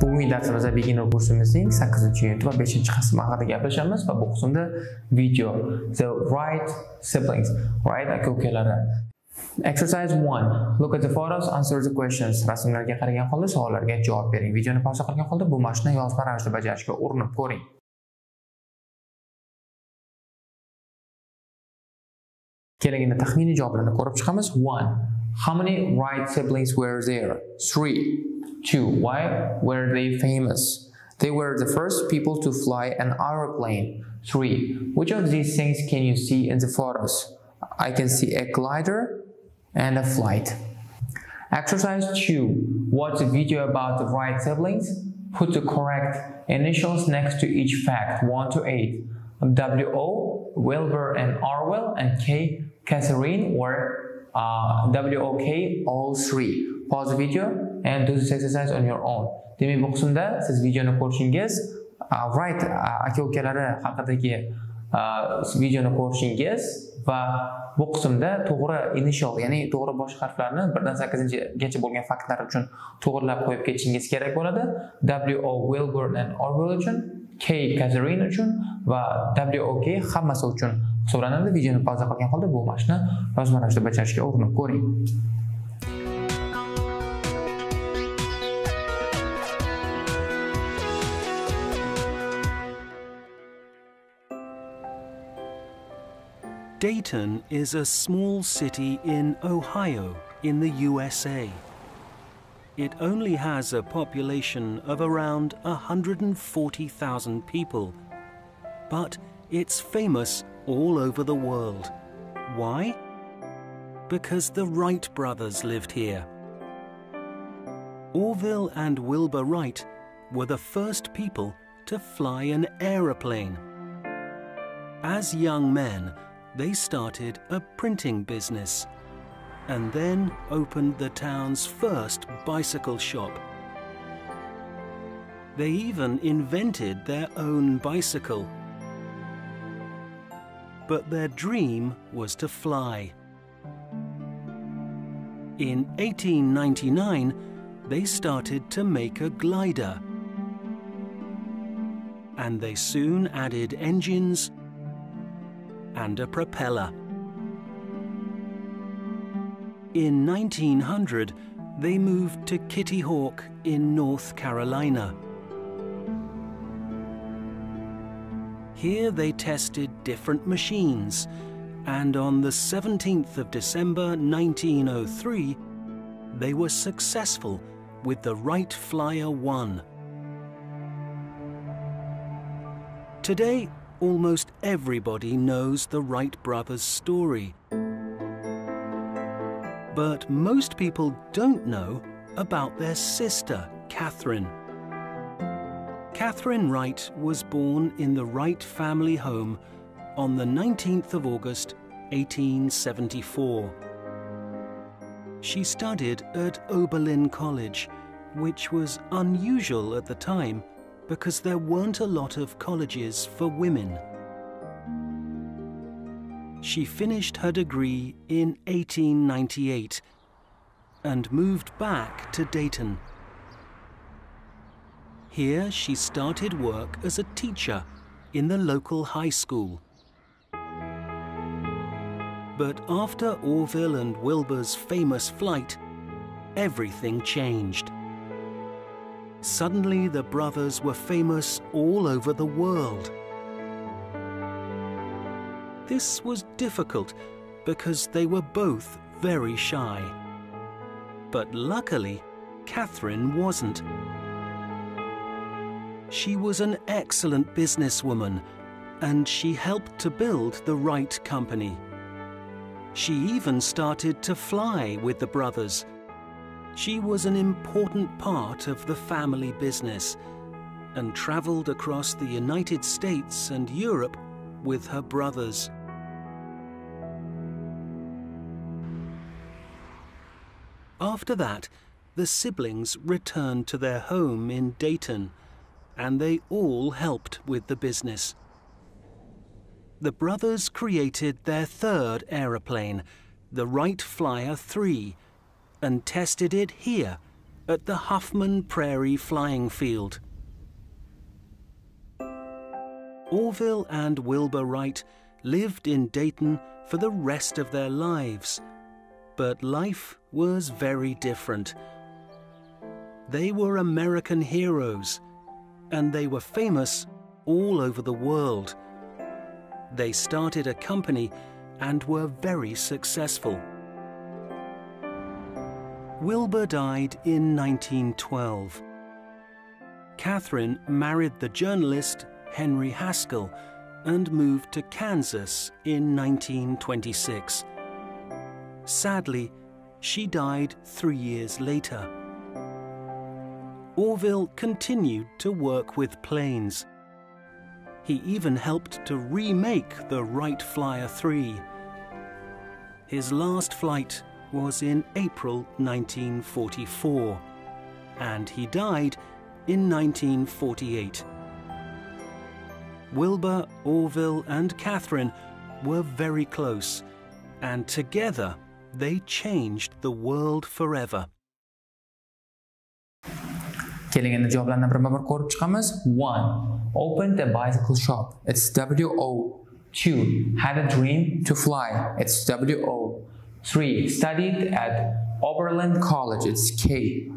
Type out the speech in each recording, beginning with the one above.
bugungi darsimizda beginner kursimizning 8-yuniti va 5-qismi haqida gaplashamiz va bu qismda video the right siblings right aka ukalari Exercise 1. Look at the photos, answer the questions. Rasmlarga qaragan holda savollarga javob bering. Videoni pauza qilgan holda bu mashqni yozma ravishda bajarishga urinib ko'ring. Keling endi taxminiy javoblarni ko'rib chiqamiz. 1. How many Wright siblings were there? 3. 2. Why were they famous? They were the first people to fly an aeroplane. 3. Which of these things can you see in the photos? I can see a glider and a flight. Exercise 2. Watch a video about the Wright siblings. Put the correct initials next to each fact 1 to 8. W.O., Wilbur and Orville, and K, Catherine, or uh, W.O.K, all three. Pause the video and do this exercise on your own. Demak, bu qismda siz videoni ko'rishingiz, uh, right uh, aka ukalari haqidagi uh, videoni ko'rishingiz va bu qismda to'g'ri initial ya'ni to'g'ri bosh harflarni birdan sakkizinchigacha bo'lgan faktlar uchun to'g'rilab qo'yib ketishingiz kerak bo'ladi w o wilburn and orwell uchun k catherine uchun va w o k hammasi uchun hisoblanadi videoni pauza qilgan holda bu mashqni yozma ravishda bajarishga urinib ko'ring Dayton is a small city in Ohio in the USA. It only has a population of around 140,000 people, but it's famous all over the world. Why? Because the Wright brothers lived here. Orville and Wilbur Wright were the first people to fly an aeroplane. As young men, they started a printing business and then opened the town's first bicycle shop. They even invented their own bicycle. But their dream was to fly. In 1899, they started to make a glider. And they soon added engines and a propeller. In 1900, they moved to Kitty Hawk in North Carolina. Here they tested different machines, and on the 17th of December 1903, they were successful with the Wright Flyer 1. Today, almost everybody knows the Wright brothers' story. But most people don't know about their sister, Catherine. Catherine Wright was born in the Wright family home on the 19th of August 1874. She studied at Oberlin College, which was unusual at the time because there weren't a lot of colleges for women. She finished her degree in 1898 and moved back to Dayton. Here she started work as a teacher in the local high school. But after Orville and Wilbur's famous flight, everything changed. Suddenly the brothers were famous all over the world. This was difficult because they were both very shy. But luckily, Catherine wasn't. She was an excellent businesswoman and she helped to build the Wright Company. She even started to fly with the brothers she was an important part of the family business and travelled across the United States and Europe with her brothers. After that, the siblings returned to their home in Dayton, and they all helped with the business. The brothers created their third aeroplane, the Wright Flyer 3, and tested it here at the Huffman Prairie Flying Field. Orville and Wilbur Wright lived in Dayton for the rest of their lives. But life was very different. They were American heroes, and they were famous all over the world. They started a company and were very successful. Wilbur died in 1912. Catherine married the journalist Henry Haskell and moved to Kansas in 1926. Sadly, she died three years later. Orville continued to work with planes. He even helped to remake the Wright Flyer 3. His last flight was in April 1944, and he died in 1948. Wilbur, Orville, and Catherine were very close, and together they changed the world forever. Keling endi javoblarni birma bir ko'rib chiqamiz one opened a bicycle shop. It's w o two had a dream to fly. It's w o. Three studied at oberlin college. It's k.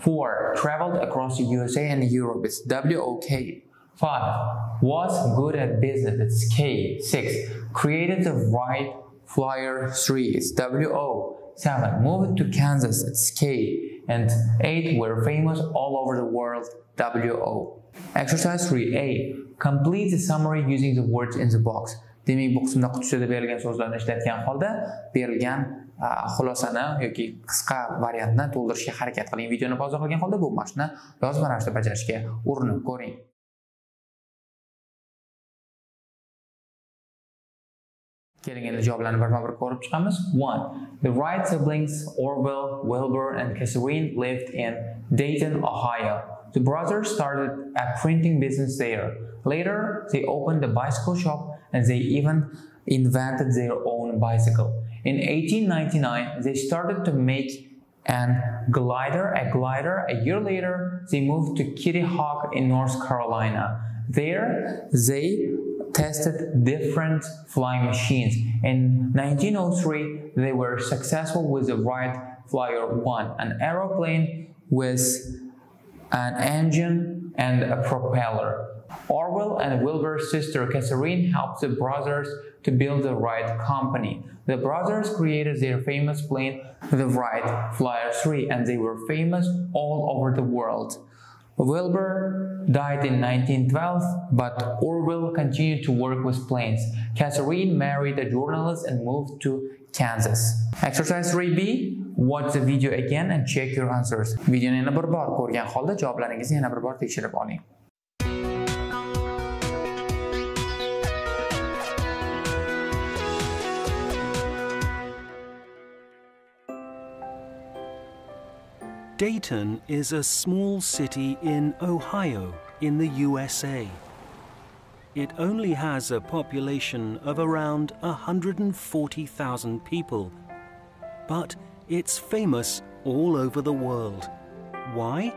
Four traveled across the usa and europe. It's w o k. Five was good at business. It's k. Six created the Wright flyer. Three it's w o. Seven moved to kansas. It's k and 8 were famous all over the world WO. Exercise 3A. Complete the summary using the words in the box. Demak, bu qismda qutisida berilgan so'zlarni ishlatgan holda berilgan xulosani yoki qisqa variantni to'ldirishga harakat qiling. Videoni pauza qilgan holda bu mashqni yozma ravishda bajarishga urinib ko'ring. Keling endi javoblarni birma-bir ko'rib chiqamiz. 1. The Wright siblings, Orville, Wilbur, and Catherine lived in Dayton, Ohio. The brothers started a printing business there. Later, they opened a bicycle shop and they even invented their own bicycle. In 1899, they started to make an glider, a glider. A year later, they moved to Kitty Hawk in North Carolina. There, they tested different flying machines. In 1903, they were successful with the Wright Flyer 1, an aeroplane with an engine and a propeller. Orville and Wilbur's sister Catherine helped the brothers to build the Wright Company. The brothers created their famous plane, the Wright Flyer 3, and they were famous all over the world. Wilbur died in 1912, but Orville continued to work with planes. Catherine married a journalist and moved to Kansas. Exercise 3B Watch the video again and check your answers. Videoni yana bir bor ko'rgan holda javoblaringizni yana bir bor tekshirib oling. Dayton is a small city in Ohio in the USA. It only has a population of around 140,000 people, but it's famous all over the world. Why?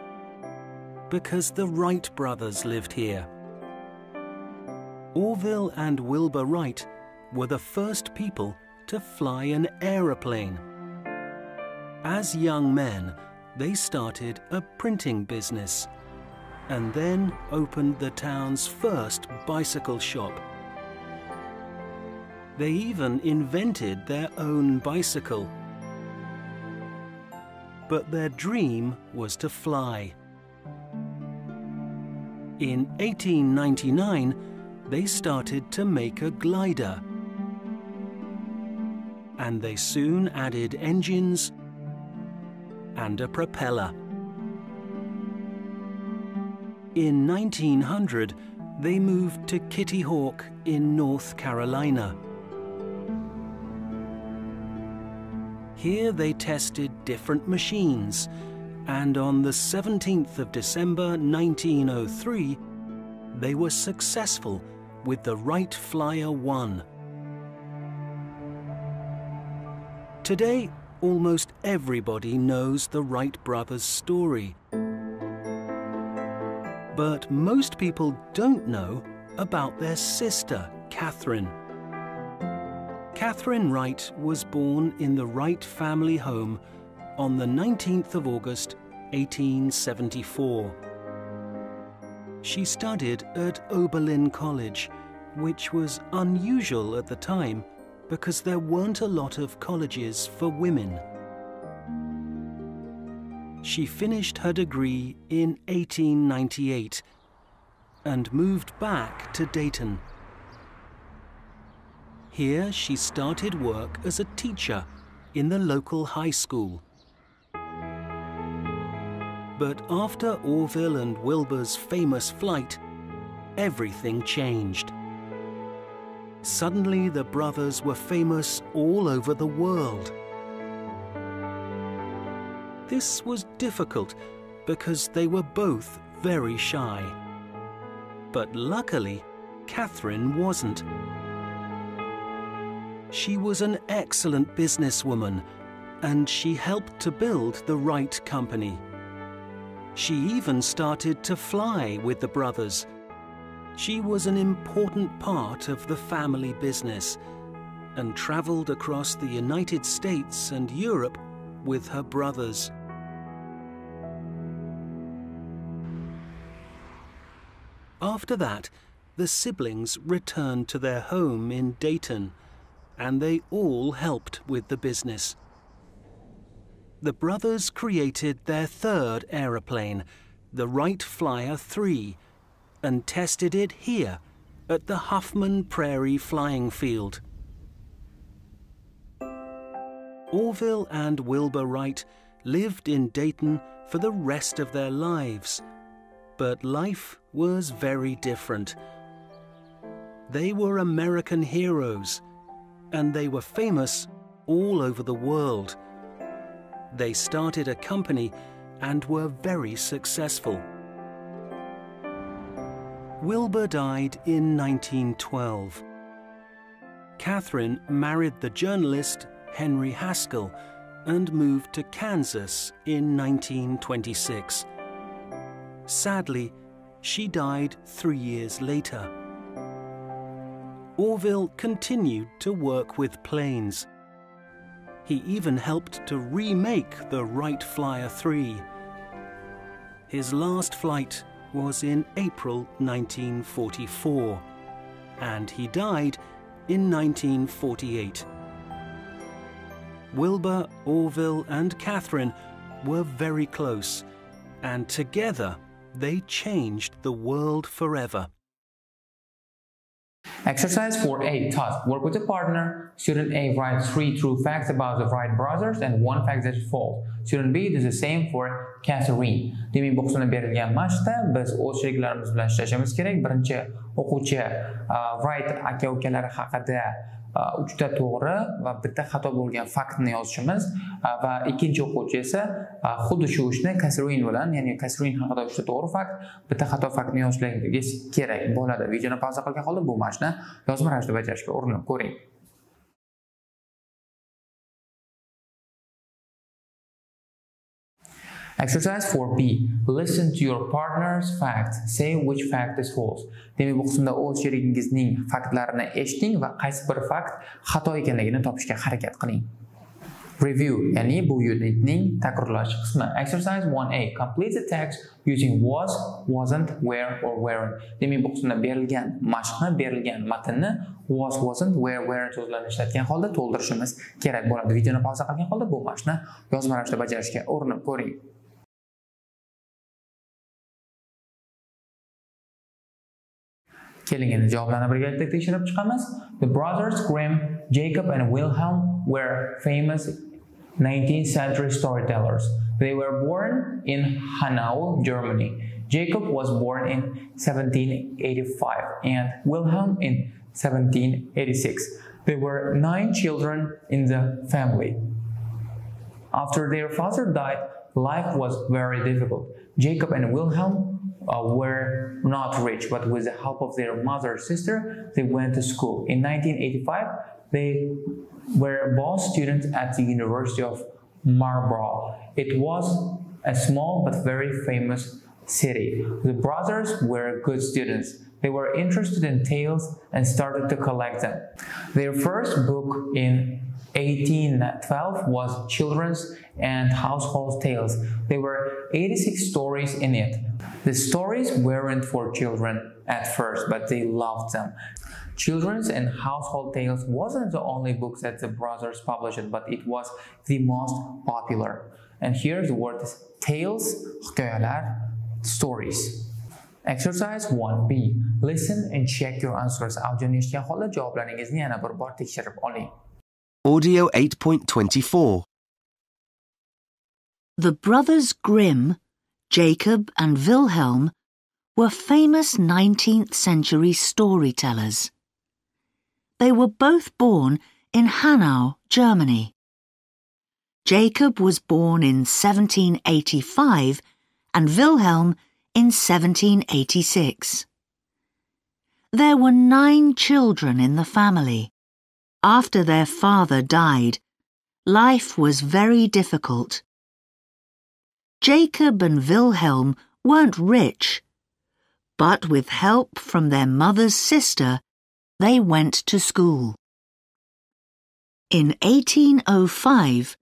Because the Wright brothers lived here. Orville and Wilbur Wright were the first people to fly an aeroplane. As young men, they started a printing business and then opened the town's first bicycle shop. They even invented their own bicycle. But their dream was to fly. In 1899, they started to make a glider. And they soon added engines and a propeller. In 1900, they moved to Kitty Hawk in North Carolina. Here they tested different machines, and on the 17th of December 1903, they were successful with the Wright Flyer 1. Today, almost everybody knows the Wright brothers' story. But most people don't know about their sister, Catherine. Catherine Wright was born in the Wright family home on the 19th of August 1874. She studied at Oberlin College, which was unusual at the time because there weren't a lot of colleges for women. She finished her degree in 1898 and moved back to Dayton. Here she started work as a teacher in the local high school. But after Orville and Wilbur's famous flight, everything changed. Suddenly the brothers were famous all over the world. This was difficult because they were both very shy. But luckily, Catherine wasn't. She was an excellent businesswoman and she helped to build the Wright Company. She even started to fly with the brothers. She was an important part of the family business and travelled across the United States and Europe with her brothers. After that, the siblings returned to their home in Dayton, and they all helped with the business the brothers created their third aeroplane, the Wright Flyer 3, and tested it here at the Huffman Prairie Flying Field. Orville and Wilbur Wright lived in Dayton for the rest of their lives, but life was very different. They were American heroes, and they were famous all over the world. They started a company and were very successful. Wilbur died in 1912. Catherine married the journalist Henry Haskell and moved to Kansas in 1926. Sadly, she died three years later. Orville continued to work with planes. He even helped to remake the Wright Flyer 3. His last flight was in April 1944, and he died in 1948. Wilbur, Orville, and Catherine were very close, and together they changed the world forever. Exercise 4A task. Work with a partner. Student A writes three true facts about the Wright brothers and one fact that is false. Student B does the same for Catherine. Demak, bu qismda berilgan mashqda biz o'z sheriklarimiz bilan ishlashimiz kerak. Birinchi o'quvchi uh, Wright aka-ukalari haqida uchta to'g'ri va bitta xato bo'lgan faktni yozishimiz va ikkinchi o'quvchi esa xuddi shu ishni kasruin bilan ya'ni kasruin haqida uchta to'g'ri fakt bitta xato faktni yozishlaringiz kerak bo'ladi. Videoni pauza qilgan holda bu mashqni yozma ravishda bajarishga urinib ko'ring. Exercise 4b. Listen to your partner's facts. Say which fact is false. Demak, bu qismda o'z sherigingizning faktlarini eshiting va qaysi bir fakt xato ekanligini topishga harakat qiling. Review, ya'ni bu unitning takrorlash qismi. Exercise 1a. Complete the text using was, wasn't, were or weren't. Demak, bu qismda berilgan mashqni, berilgan matnni was, wasn't, were, weren't so'zlarini ishlatgan holda to'ldirishimiz kerak bo'ladi. Videoni pauza qilgan holda bu mashqni yozma ravishda bajarishga urinib ko'ring. Endi javoblarni birgalikda tekshirib chiqamiz the brothers grimm jacob and wilhelm were famous 19th century storytellers. They were born in hanau germany. Jacob was born in 1785 and wilhelm in 1786 there were nine children in the family. After their father died life was very difficult. Jacob and wilhelm uh, were not rich, but with the help of their mother sister, they went to school. In 1985, they were both students at the University of Marburg. It was a small but very famous city. The brothers were good students. They were interested in tales and started to collect them. Their first book in 1812 was Children's and Household Tales. There were 86 stories in it. The stories weren't for children at first, but they loved them. Children's and Household Tales wasn't the only book that the brothers published, but it was the most popular. And here the word is tales, stories. Exercise 1B. Listen and check your answers. Audioni eshitgan yana bir bor tekshirib oling. Audio 8.24. The brothers Grimm, Jacob and Wilhelm, were famous 19th century storytellers. They were both born in Hanau, Germany. Jacob was born in 1785 and Wilhelm in 1786. There were nine children in the family. After their father died, life was very difficult. Jacob and Wilhelm weren't rich, but with help from their mother's sister, they went to school. In 1805,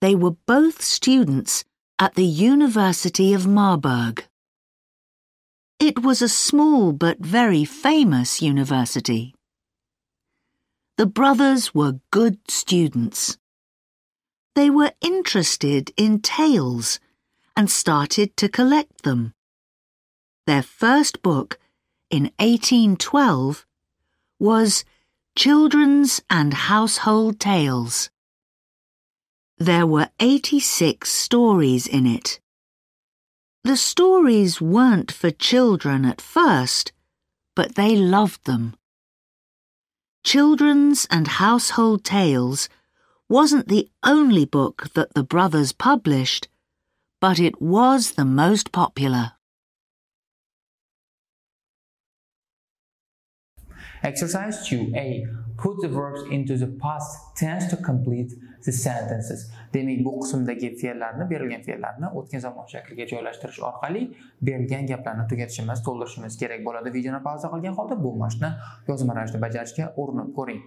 they were both students at the University of Marburg. It was a small but very famous university. The brothers were good students. They were interested in tales and started to collect them. Their first book, in 1812, was Children's and Household Tales. There were 86 stories in it. The stories weren't for children at first, but they loved them. Children's and Household Tales wasn't the only book that the brothers published, but it was the most popular. Exercise 2A. Put the verbs into the past tense to complete the sentences. Demak, bu qismdagi fe'llarni, berilgan fe'llarni o'tgan zamon shakliga joylashtirish orqali berilgan gaplarni tugatishimiz, to'ldirishimiz kerak bo'ladi. Videoni pauza qilgan holda bu mashqni yozma ravishda bajarishga urinib ko'ring.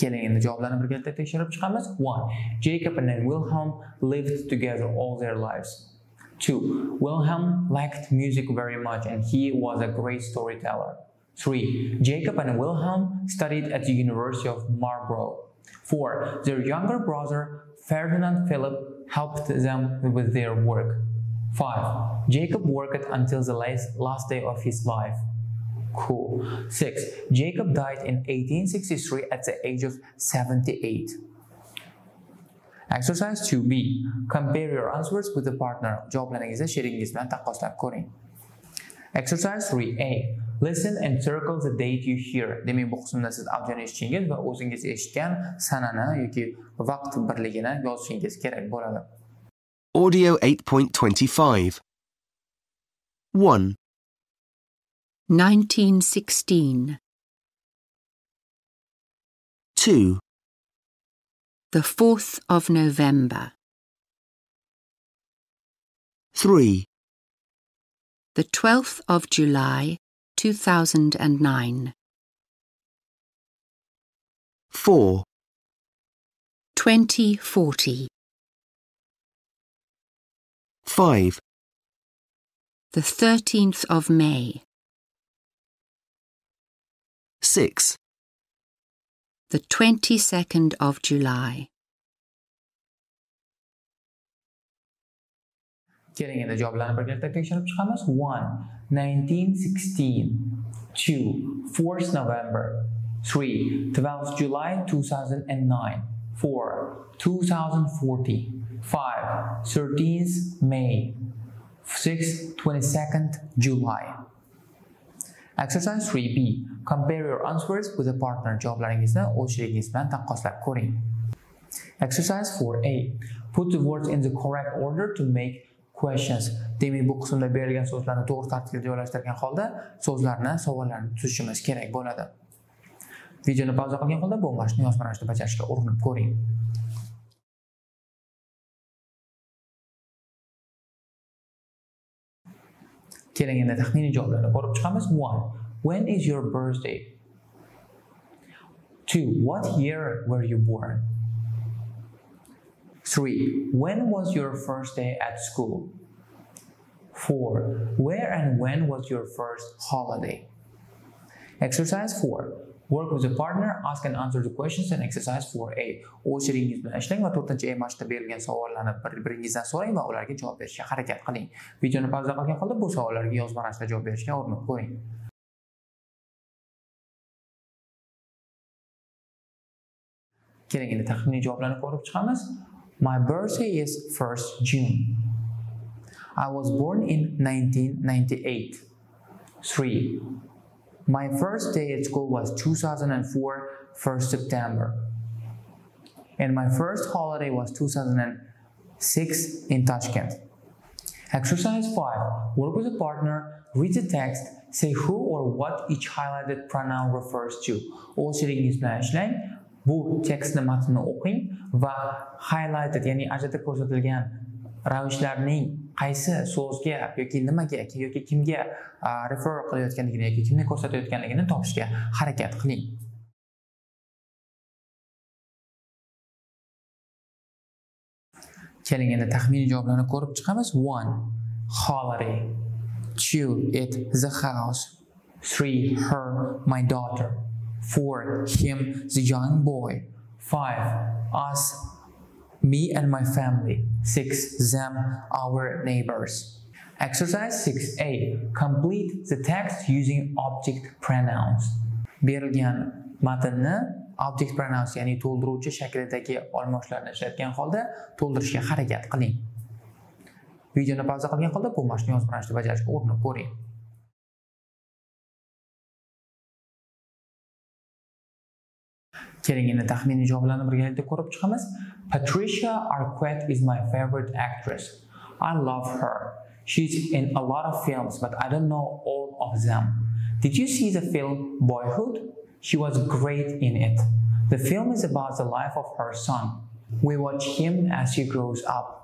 Keling endi javoblarni birgalikda tekshirib chiqamiz. 1. Jacob and Wilhelm lived together all their lives. 2. Wilhelm liked music very much and he was a great storyteller. 3. Jacob and Wilhelm studied at the University of Marburg. 4. Their younger brother, Ferdinand Philip, helped them with their work. 5. Jacob worked until the last day of his life. Cool. 6. Jacob died in 1863 at the age of 78. Exercise 2B. Compare your answers with the partner. job Javoblaringizni sherigingiz bilan taqqoslab ko'ring. Exercise 3A. Listen and circle the date you hear. Demak, bu qismda siz audioni eshitishingiz va o'zingiz eshitgan sanani yoki vaqt birligini yozishingiz kerak bo'ladi. Audio 8.25. 1, 1916. 2, The 4th of November. 3, The 12th of July, 2009. 4, 2040. 5, The 13th of May. 6, The 22nd of July. Keling endi javoblarni birgalikda tekshirib chiqamiz. 1. 1916 2. 4th November 3. 12th July 2009 4. 2040 5. 13th May 6. 22nd July Exercise 3B. Compare your answers with a partner. Javoblaringizni o'z sherigingiz bilan taqqoslab ko'ring. Exercise 4A. Put the words in the correct order to make questions. Demak, bu qismda berilgan so'zlarni to'g'ri tartibga joylashtirgan holda so'zlarni, savollarni tuzishimiz kerak bo'ladi. videoni pauza qilgan holda bu mashqni yozma ravishda bajarishga urinib ko'ring keling endi taxminiy javoblarni ko'rib chiqamiz one when is your birthday two what year were you born three when was your first day at school? Four where and when was your first holiday? Exercise four work with a partner ask and answer the questions and exercise 4a O'shiringiz bilan ishlang va 4 a mashqda berilgan savollarni bir biringizdan so'rang va ularga javob berishga harakat qiling. Videoni pauza qilgan holda bu savollarga yozma ravishda javob berishga urinib ko'ring. Keling endi taxminiy javoblarni ko'rib chiqamiz. My birthday is 1st june i was born in 1998 3 My first day at school was 2004, 1st September. And my first holiday was 2006 in Tashkent. Exercise 5. Work with a partner, read the text, say who or what each highlighted pronoun refers to. Sherigingiz bilan ishlang. Bu tekstni matnni o'qing va highlighted, ya'ni ajratib ko'rsatilgan ravishlarning qaysi so'zga yoki nimaga yoki kimga refer qilayotganligini yoki kimni ko'rsatayotganligini topishga harakat qiling. Keling endi taxminiy javoblarni ko'rib chiqamiz. One holiday two it the house. Three her my daughter. Four him the young boy five us me and my family. 6. Them, our neighbors. Exercise 6a. Complete the text using object pronouns. Berilgan matnni object pronouns ya'ni to'ldiruvchi shaklidagi olmoshlarni ishlatgan holda to'ldirishga harakat qiling. Videoni pauza qilgan holda bu mashqni yozma ravishda bajarishga urinib ko'ring. Keling endi taxminiy javoblarni birgalikda ko'rib chiqamiz patricia arquette is my favorite actress i love her she's in a lot of films but i don't know all of them did you see the film boyhood she was great in it the film is about the life of her son we watch him as he grows up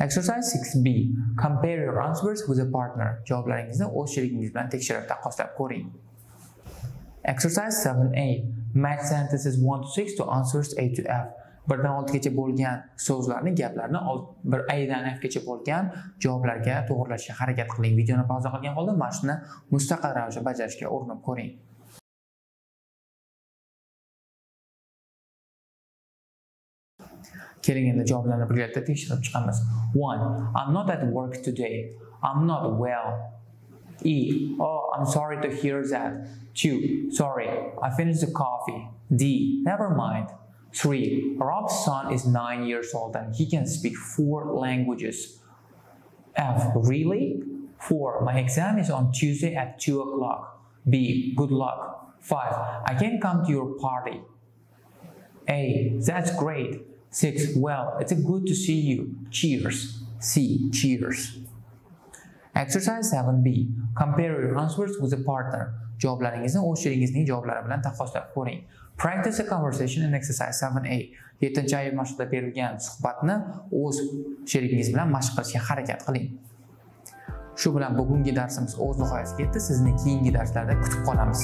Exercise 6b. Compare your answers with a partner. Javoblaringizni o'z sherigingiz bilan tekshirib taqqoslab ko'ring. Exercise 7a. Match sentences 1 to 6 to answers A to F. birdan oltigacha bo'lgan so'zlarni gaplarni bir adan fgacha bo'lgan javoblarga to'g'irlashga harakat qiling videoni pauza qilgan holda mana shuni mustaqil ravishda bajarishga urinib ko'ring keling endi javoblarni birgalikda tekshirib chiqamiz one i'm not at work today i'm not well E. Oh, I'm sorry to hear that. 2. Sorry, I finished the coffee. D. Never mind. 3. Rob's son is 9 years old and he can speak 4 languages. F. Really? 4. My exam is on Tuesday at 2 o'clock. B. Good luck. 5. I can't come to your party. A. That's great. 6. Well, it's good to see you. Cheers. C. Cheers. Exercise 7b. Compare your answers with a partner. Javoblaringizni o'z sheringizning javoblari bilan taqqoslab ko'ring. Practice a conversation in exercise 7a. 7-ayib mashqda berilgan suhbatni o'z sherigingiz bilan mashq qilishga harakat qiling. Shu bilan bugungi darsimiz o'z nihoyasiga yetdi. Sizni keyingi darslarda kutib qolamiz.